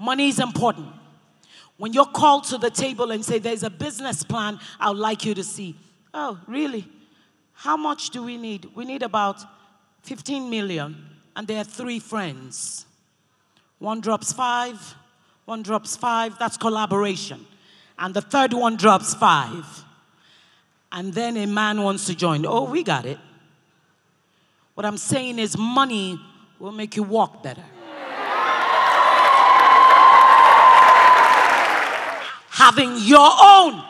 Money is important. When you're called to the table and say, There's a business plan I would like you to see. Oh, really? How much do we need? We need about 15 million, and there are three friends. One drops five, one drops five. That's collaboration. And the third one drops five. And then a man wants to join. Oh, we got it. What I'm saying is, money will make you walk better. Having your own.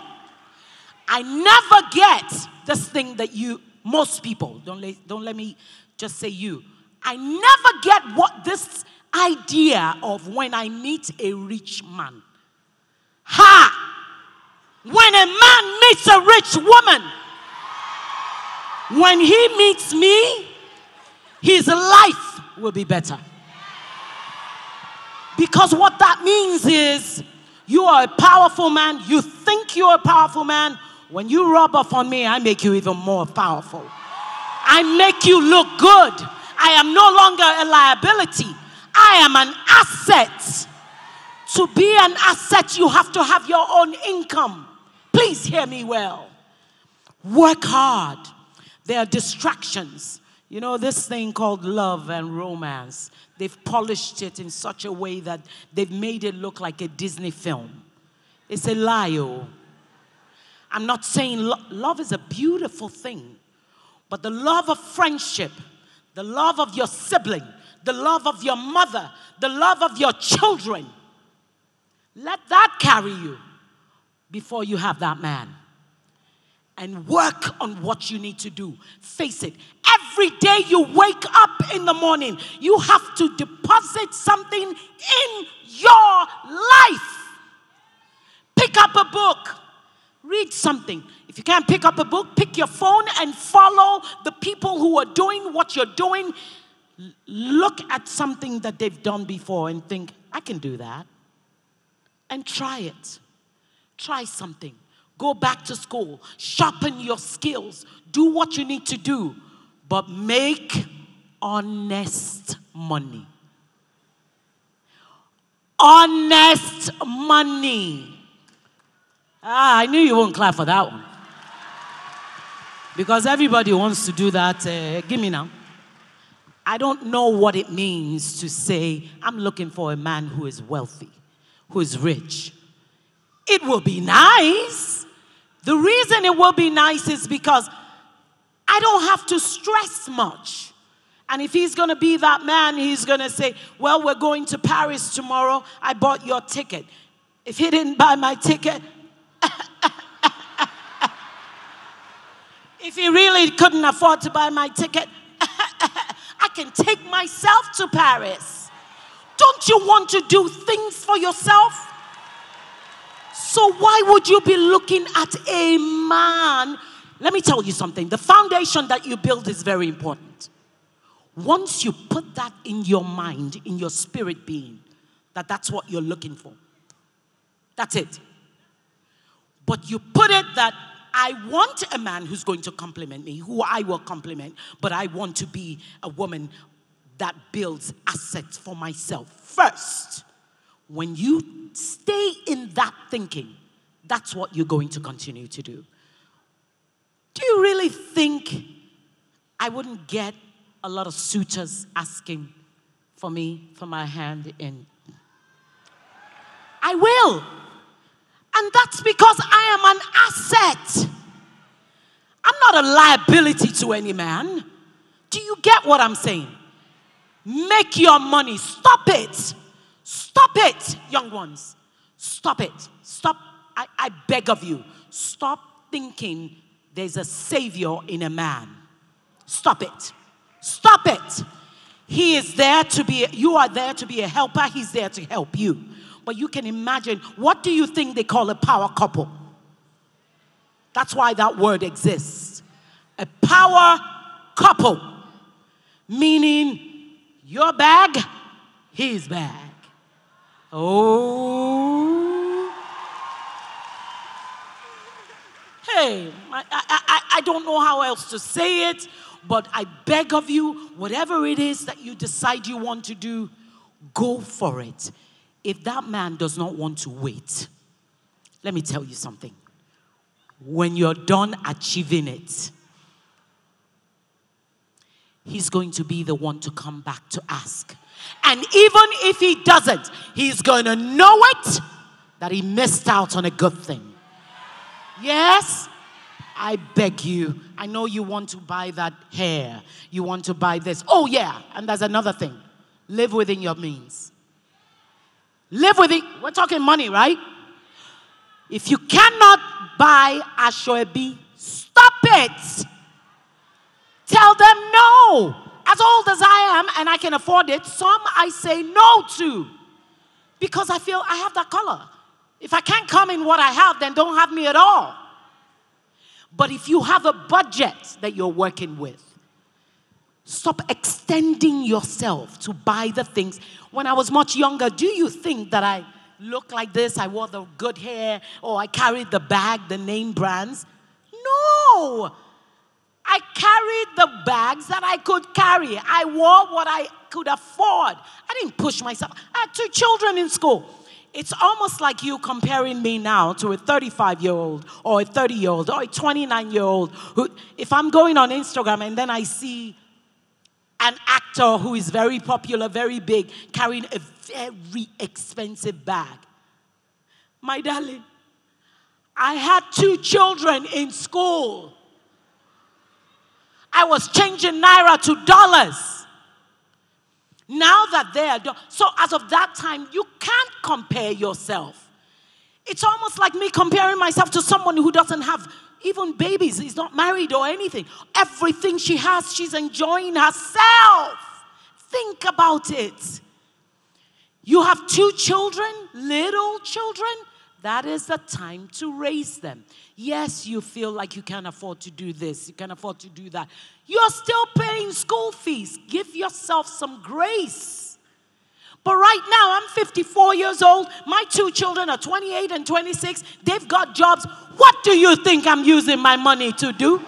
I never get this thing that you, most people, don't let, don't let me just say you. I never get what this idea of when I meet a rich man. Ha! When a man meets a rich woman, when he meets me, his life will be better. Because what that means is you are a powerful man, you think you're a powerful man. When you rub off on me, I make you even more powerful. I make you look good. I am no longer a liability, I am an asset. To be an asset, you have to have your own income. Please hear me well. Work hard. There are distractions. You know, this thing called love and romance, they've polished it in such a way that they've made it look like a Disney film. It's a lie. Oh. I'm not saying lo- love is a beautiful thing, but the love of friendship, the love of your sibling, the love of your mother, the love of your children, let that carry you before you have that man and work on what you need to do. Face it. Every day you wake up in the morning, you have to deposit something in your life. Pick up a book, read something. If you can't pick up a book, pick your phone and follow the people who are doing what you're doing. Look at something that they've done before and think, I can do that. And try it. Try something. Go back to school. Sharpen your skills. Do what you need to do. But make honest money. Honest money. Ah, I knew you won't clap for that one. Because everybody wants to do that. Uh, give me now. I don't know what it means to say, I'm looking for a man who is wealthy, who is rich, it will be nice. The reason it will be nice is because I don't have to stress much. And if he's going to be that man, he's going to say, Well, we're going to Paris tomorrow. I bought your ticket. If he didn't buy my ticket, if he really couldn't afford to buy my ticket, I can take myself to Paris. Don't you want to do things for yourself? So, why would you be looking at a man? Let me tell you something the foundation that you build is very important. Once you put that in your mind, in your spirit being, that that's what you're looking for, that's it. But you put it that I want a man who's going to compliment me, who I will compliment, but I want to be a woman that builds assets for myself first. When you stay in that thinking, that's what you're going to continue to do. Do you really think I wouldn't get a lot of suitors asking for me, for my hand in? I will. And that's because I am an asset. I'm not a liability to any man. Do you get what I'm saying? Make your money. Stop it. Stop it, young ones. Stop it. Stop. I, I beg of you. Stop thinking there's a savior in a man. Stop it. Stop it. He is there to be, you are there to be a helper. He's there to help you. But you can imagine, what do you think they call a power couple? That's why that word exists. A power couple, meaning your bag, his bag. Oh. Hey, I, I, I don't know how else to say it, but I beg of you, whatever it is that you decide you want to do, go for it. If that man does not want to wait, let me tell you something. When you're done achieving it, he's going to be the one to come back to ask. And even if he doesn't, he's going to know it that he missed out on a good thing. Yes? I beg you. I know you want to buy that hair. You want to buy this. Oh, yeah. And there's another thing live within your means. Live within, we're talking money, right? If you cannot buy Asoebi, stop it. Tell them no. As old as I am and I can afford it, some I say no to because I feel I have that color. If I can't come in what I have, then don't have me at all. But if you have a budget that you're working with, stop extending yourself to buy the things. When I was much younger, do you think that I looked like this? I wore the good hair or I carried the bag, the name brands? No. I carried the bags that I could carry. I wore what I could afford. I didn't push myself. I had two children in school. It's almost like you comparing me now to a 35 year old or a 30 year old or a 29 year old who, if I'm going on Instagram and then I see an actor who is very popular, very big, carrying a very expensive bag. My darling, I had two children in school. I was changing naira to dollars. Now that they are so as of that time, you can't compare yourself. It's almost like me comparing myself to someone who doesn't have even babies, he's not married or anything. Everything she has, she's enjoying herself. Think about it. You have two children, little children. That is the time to raise them. Yes, you feel like you can't afford to do this, you can't afford to do that. You're still paying school fees. Give yourself some grace. But right now, I'm 54 years old. My two children are 28 and 26. They've got jobs. What do you think I'm using my money to do?